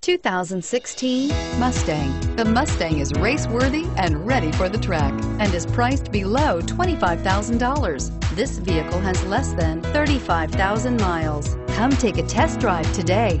Two thousand sixteen Mustang. The Mustang is race-worthy and ready for the track and is priced below twenty-five thousand dollars. This vehicle has less than thirty-five thousand miles. Come take a test drive today.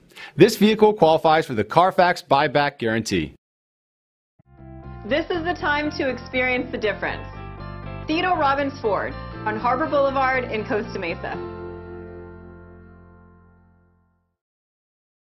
This vehicle qualifies for the Carfax buyback guarantee. This is the time to experience the difference. Theodore Robins Ford on Harbor Boulevard in Costa Mesa.